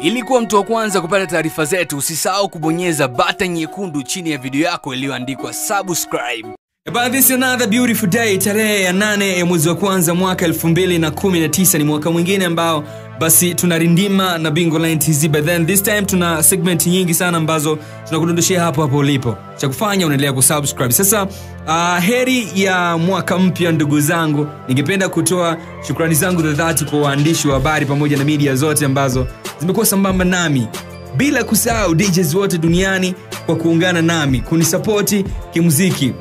Ili kuwa mtu wa kwanza kupata taarifa zetu, usisahau kubonyeza bata nyekundu chini ya video yako iliyoandikwa subscribe. But this is another beautiful day, tarehe ya nane ya mwezi wa kwanza mwaka 2019 ni mwaka mwingine ambao basi tunarindima na Bingo Line but then this time tuna segment nyingi sana ambazo tunakudondoshea hapo hapo ulipo. Cha kufanya unaendelea kusubscribe. Sasa uh, heri ya mwaka mpya ndugu zangu, ningependa kutoa shukrani zangu za dhati kwa waandishi wa habari pamoja na media zote ambazo zimekuwa sambamba nami bila kusahau DJs wote duniani kwa kuungana nami kunisapoti kimuziki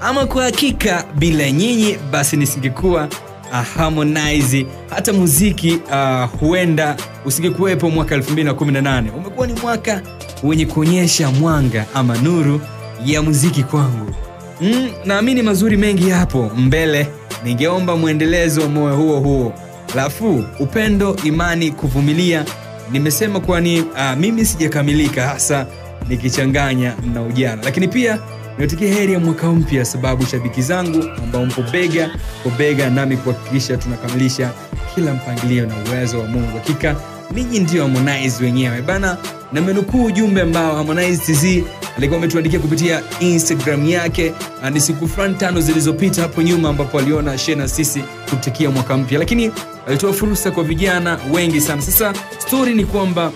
ama kwa hakika bila nyinyi basi nisingekuwa uh, Harmonize. Hata muziki uh, huenda usingekuwepo mwaka 2018 umekuwa ni mwaka wenye kuonyesha mwanga ama nuru ya muziki kwangu. Mm, naamini mazuri mengi yapo mbele. Ningeomba mwendelezo moyo huo huo. Lafu upendo imani kuvumilia. Nimesema kwani uh, mimi sijakamilika hasa nikichanganya na ujana. Lakini pia niwatakia heri ya mwaka mpya sababu shabiki zangu ambao mpo bega kwa bega nami kuhakikisha tunakamilisha kila mpangilio na uwezo wa mungu. Hakika ninyi ndio harmonize wenyewe. Bana na menukuu ujumbe ambao harmonize tz alikuwa ametuandikia kupitia instagram yake ni siku fulani tano zilizopita hapo nyuma ambapo aliona she na sisi kutakia mwaka mpya. Lakini alitoa fursa kwa vijana wengi sana. Sasa stori ni kwamba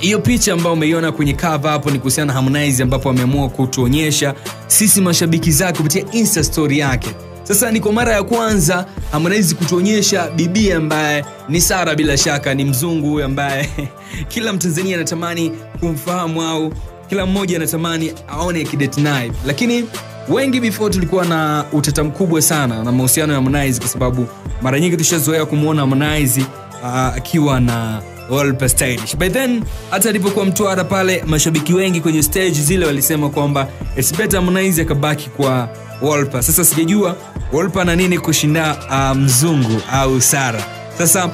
hiyo picha ambayo umeiona kwenye cover hapo ni kuhusiana na harmonize ambapo ameamua kutuonyesha sisi mashabiki zake kupitia insta story yake. Sasa ni kwa mara ya kwanza harmonize kutuonyesha bibi ambaye ni sara bila shaka ni mzungu huyu ambaye kila mtanzania anatamani kumfahamu au kila mmoja anatamani aone akidate naye. Lakini wengi before tulikuwa na utata mkubwa sana na mahusiano ya harmonize kwa sababu mara nyingi tushazoea kumwona harmonize uh, akiwa na Wolper Stylish. By then hata alipokuwa Mtwara pale, mashabiki wengi kwenye stage zile walisema kwamba it's better akabaki kwa wolpe Sasa sijajua Wolper na nini kushinda uh, mzungu au Sara. Sasa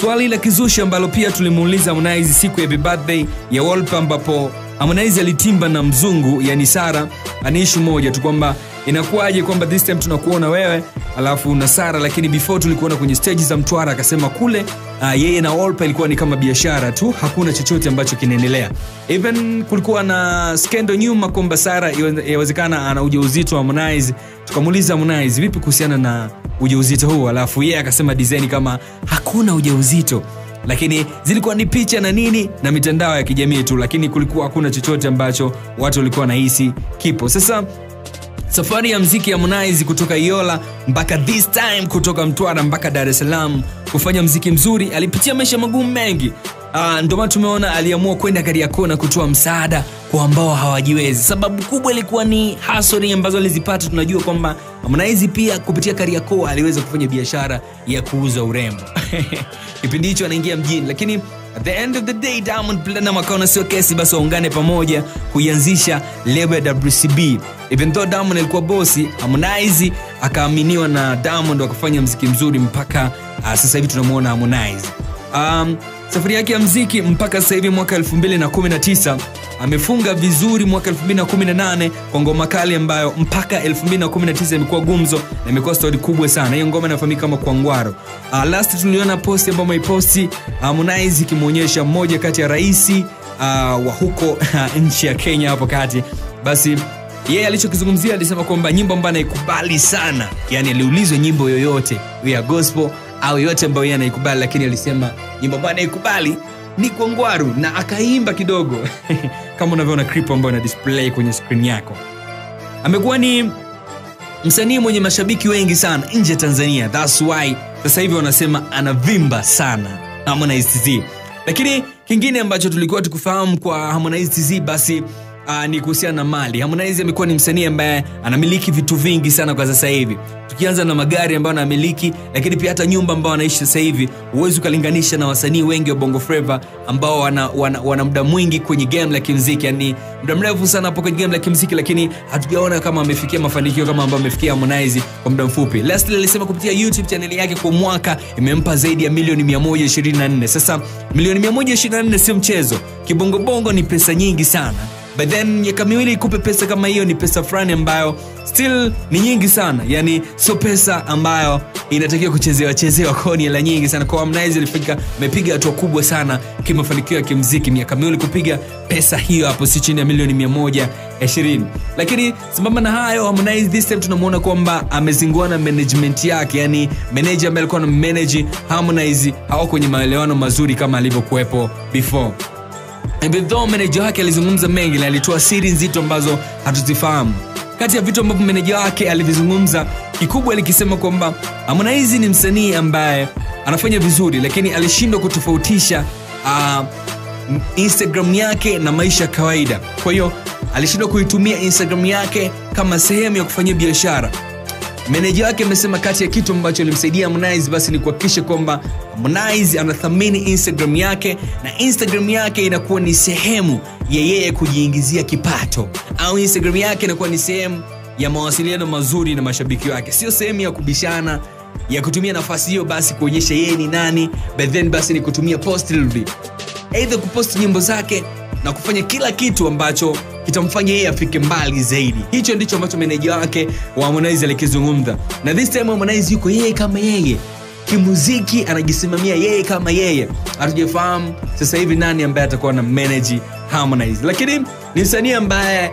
swali la kizushi ambalo pia tulimuuliza Harmonize siku ya birthday ya wolpe ambapo Harmonize alitimba na mzungu yani Sara, ana moja tu kwamba inakuwaje kwamba this time tunakuona wewe alafu na Sara, lakini before tulikuona kwenye stage za Mtwara, akasema kule uh, yeye na Olpa ilikuwa ni kama biashara tu, hakuna chochote ambacho kinaendelea. Even kulikuwa na skendo nyuma kwamba Sara yawezekana ana ujauzito wa Harmonize. Tukamuuliza Harmonize, vipi kuhusiana na ujauzito huu? Alafu yeye akasema design kama hakuna ujauzito lakini zilikuwa ni picha na nini na mitandao ya kijamii tu lakini kulikuwa hakuna chochote ambacho watu walikuwa wanahisi kipo sasa safari ya mziki ya Harmonize kutoka Iola mpaka this time kutoka Mtwara mpaka Dar es Salaam kufanya mziki mzuri, alipitia maisha magumu mengi. Uh, ndio maana tumeona aliamua kwenda Kariakoo na kutoa msaada kwa ambao hawajiwezi. Sababu kubwa ilikuwa ni hasori ambazo alizipata. Tunajua kwamba Harmonize pia kupitia Kariakoo aliweza kufanya biashara ya kuuza urembo kipindi hicho anaingia mjini, lakini at the end of the day Diamond Platnumz akaona sio kesi, basi waungane pamoja kuianzisha lebo ya WCB. Even though Diamond alikuwa bosi, Harmonize akaaminiwa na Diamond wakafanya mziki mzuri mpaka uh, sasa hivi tunamwona Harmonize. Um, safari yake ya mziki mpaka sasa hivi mwaka 2019 amefunga vizuri mwaka 2018 kwa ngoma kali ambayo mpaka 2019 imekuwa gumzo na imekuwa stori kubwa sana. Hiyo ngoma inafahamika kama kwangwaro. Uh, last tuliona posti ambayo ameiposti harmonize ikimwonyesha mmoja kati ya raisi uh, wa huko nchi ya kenya hapo kati. Basi yeye yeah, alichokizungumzia alisema kwamba nyimbo ambayo anaikubali sana yani aliulizwa nyimbo yoyote ya gospel au yote ambayo yeye anaikubali lakini alisema nyimbo ambayo anaikubali ni kwangwaru na akaimba kidogo. Kama unavyoona clip ambayo ina display kwenye screen yako. Amekuwa ni msanii mwenye mashabiki wengi sana nje ya tanzania. Thats why sasa hivi wanasema anavimba sana harmonize tz lakini kingine ambacho tulikuwa tukufahamu kwa harmonize tz basi uh, ni kuhusiana na mali. Harmonize amekuwa ni msanii ambaye anamiliki vitu vingi sana kwa sasa hivi. Tukianza na magari ambayo anamiliki lakini pia hata nyumba ambayo anaishi sasa hivi huwezi ukalinganisha na wasanii wengi wa bongo flava ambao wana, wana, wana muda mwingi kwenye game la kimziki. Yani muda mrefu sana hapo kwenye game la kimziki lakini hatujaona kama amefikia mafanikio kama ambayo amefikia harmonize kwa muda mfupi. Leslie alisema kupitia youtube chaneli yake kwa mwaka imempa zaidi ya milioni 124 sasa milioni 124 sio mchezo. Kibongobongo ni pesa nyingi sana but then miaka miwili ikupe pesa kama hiyo ni pesa fulani ambayo still ni nyingi sana. Yani sio pesa ambayo inatakiwa kuchezewa chezewa. Kwao ni hela nyingi sana. Kwa Harmonize alifika amepiga hatua kubwa sana kimafanikio ya kimziki. Miaka miwili kupiga pesa hiyo hapo si chini ya milioni 120 lakini sambamba na hayo Harmonize this time tunamuona kwamba amezingua na management yake. Yani manager ambaye alikuwa na manage Harmonize hawako kwenye maelewano mazuri kama alivyokuwepo before though meneja wake alizungumza mengi na alitoa siri nzito ambazo hatuzifahamu. Kati ya vitu ambavyo meneja wake alivizungumza kikubwa alikisema kwamba Harmonize ni msanii ambaye anafanya vizuri lakini alishindwa kutofautisha uh, instagram yake na maisha ya kawaida. Kwa hiyo alishindwa kuitumia instagram yake kama sehemu ya kufanyia biashara meneja wake amesema kati ya kitu ambacho alimsaidia Harmonize basi ni kuhakikisha kwamba Harmonize anathamini Instagram yake na Instagram yake inakuwa ni sehemu ya yeye kujiingizia kipato. Au Instagram yake inakuwa ni sehemu ya mawasiliano mazuri na mashabiki wake, sio sehemu ya kubishana ya kutumia nafasi hiyo basi kuonyesha yeye ni nani, but then basi ni kutumia post aidha kupost nyimbo zake na kufanya kila kitu ambacho kitamfanya yeye afike mbali zaidi. Hicho ndicho ambacho meneja wake wa Harmonize alikizungumza, na this time Harmonize yuko yeye kama yeye. Kimuziki, anajisimamia yeye kama yeye. Hatujafahamu sasa hivi nani ambaye atakuwa na manage Harmonize, lakini ni msanii ambaye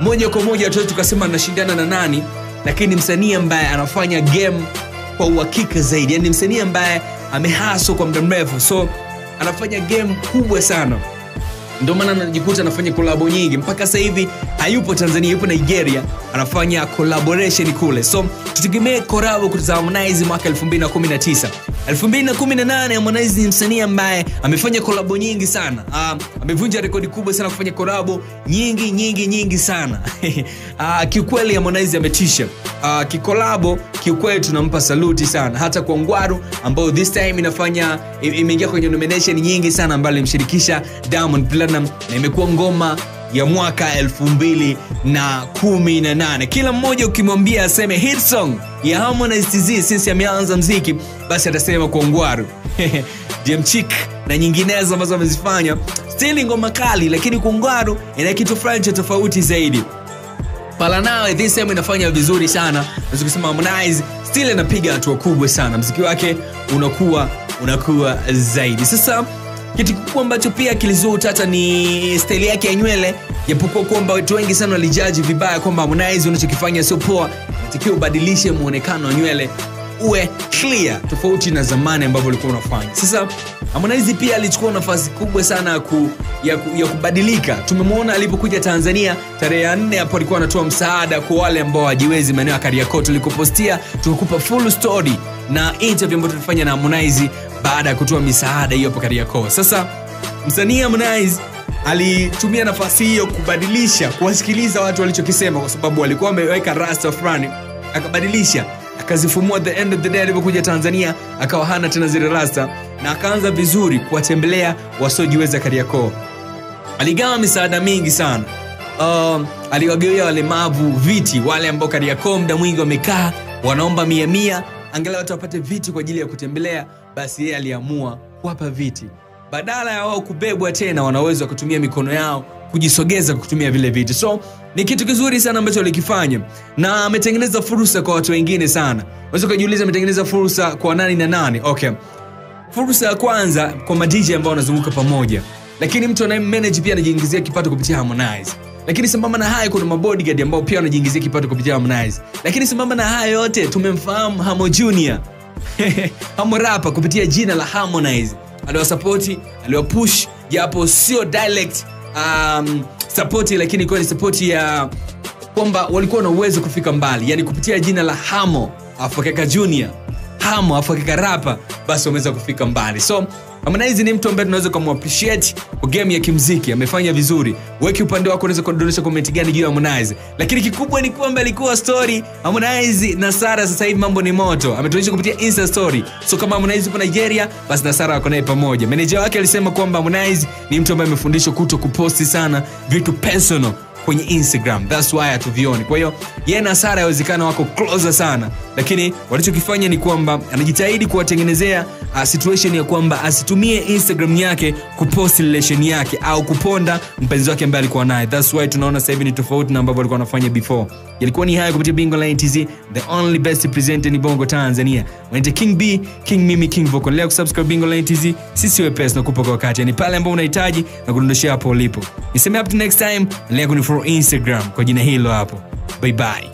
moja kwa moja tuwezi tukasema anashindana na nani, lakini msanii ambaye anafanya game kwa uhakika zaidi, yani msanii ambaye amehaswa kwa muda mrefu, so anafanya game kubwa sana ndio maana anajikuta anafanya kolabo nyingi. Mpaka sasa hivi hayupo tanzania yupo nigeria. Anafanya collaboration kule. So tutegemee korabo kutoza harmonize mwaka 2019 2018 harmonize ni msanii ambaye amefanya kolabo nyingi sana. Uh, amevunja rekodi kubwa sana kufanya kolabo nyingi nyingi nyingi sana. Uh, kiukweli harmonize ametisha. Uh, kikolabo kiukweli tunampa saluti sana. Hata kwa ngwaru ambayo this time inafanya imeingia kwenye nomination nyingi sana ambayo alimshirikisha diamond platinum na imekuwa ngoma ya mwaka 2018 kila mmoja ukimwambia aseme hit song ya harmonize tz since ameanza mziki basi atasema kwa ngwaru. Jemchik na nyinginezo ambazo amezifanya. Stili ngoma kali lakini kungwaru ina kitu fulani cha tofauti zaidi. Pala nawe this time inafanya vizuri sana. Naweza kusema harmonize still anapiga hatua kubwa sana. Mziki wake unakuwa unakuwa zaidi. Sasa kitu kikubwa ambacho pia kilizua utata ni staili yake ya nywele. Japokuwa kwamba watu wengi sana walijaji vibaya kwamba harmonize unachokifanya sio poa. Natakiwa ubadilishe mwonekano wa nywele uwe clear. Tofauti na zamani ambavyo ulikuwa unafanya. Sasa harmonize pia alichukua nafasi kubwa sana ku, ya, ku, ya kubadilika. Tumemwona alipokuja tanzania tarehe ya nne hapo alikuwa anatoa msaada kwa wale ambao wajiwezi maeneo ya kariakoo tulikupostia tukakupa full story na interview ambayo tulifanya na harmonize baada ya kutoa misaada hiyo hapo kariakoo. Sasa msanii harmonize alitumia nafasi hiyo kubadilisha kuwasikiliza watu walichokisema kwa sababu walikuwa wameweka rasta fulani akabadilisha akazifumua the end of the day alivyokuja tanzania akawa hana tena zile rasta na akaanza vizuri kuwatembelea wasiojiweza kariakoo. Aligawa misaada mingi sana. Um, aliwagawia walemavu viti wale ambao kariakoo muda mwingi wamekaa wanaomba mia mia angalau watu wapate viti kwa ajili ya kutembelea basi yeye aliamua kuwapa viti. Badala ya wao kubebwa tena wanaweza kutumia mikono yao kujisogeza kutumia vile viti. So ni kitu kizuri sana ambacho alikifanya. Na ametengeneza fursa kwa watu wengine sana. Unaweza ukajiuliza ametengeneza fursa kwa nani na nani? Okay. Fursa ya kwanza kwa madj ambao wanazunguka pamoja. Lakini mtu anayemanage pia anajiingizia kipato kupitia harmonize. Lakini sambamba na hayo kuna mabodyguard ambao pia wanajiingizia kipato kupitia harmonize. Lakini sambamba na hayo yote tumemfahamu hamo junior. Hamo rapa kupitia jina la harmonize. Aliwasapoti aliwapush japo sio direct um, sapoti lakini ikiwa ni sapoti ya kwamba walikuwa na uwezo kufika mbali. Yani kupitia jina la hamo afakaka junior hamo afu rapa basi wameweza kufika mbali. So harmonize ni mtu ambaye tunaweza kumappreciate kwa game ya kimziki amefanya vizuri. Weki upande wako unaweza kudondosha komenti gani juu ya harmonize? Lakini kikubwa ni kwamba alikuwa story harmonize na sara sasa hivi mambo ni moto. Ametuonyesha kupitia insta story. So kama harmonize upo nigeria basi na sara wako naye pamoja. Meneja wake alisema kwamba harmonize ni mtu ambaye amefundishwa kuto kuposti sana vitu personal kwenye instagram. Thats why hatuvioni. Kwa hiyo yeye na sara yawezekana wako closer sana. Lakini walichokifanya ni kwamba anajitahidi kuwatengenezea uh, situation ya kwamba asitumie instagram yake kupost relation yake au kuponda mpenzi wake ambaye alikuwa naye. Thats why tunaona sasa hivi ni tofauti na ambavyo alikuwa anafanya before. Yalikuwa ni haya kupitia bingo la ntz the only best presenter ni bongo tanzania. Wanaita king b king mimi king vocal. Leo kusubscribe bingo la ntz sisi wepesi na kupa kwa wakati. Yani pale ambao unahitaji na kudondoshea hapo ulipo. Niseme up to next time endelea kunifollow instagram kwa jina hilo hapo bye bye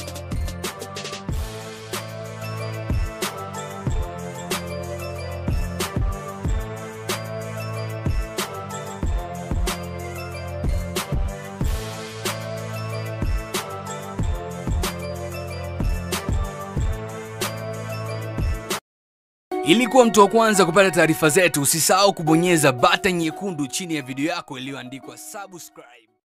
Ili kuwa mtu wa kwanza kupata taarifa zetu, usisahau kubonyeza bata nyekundu chini ya video yako iliyoandikwa subscribe.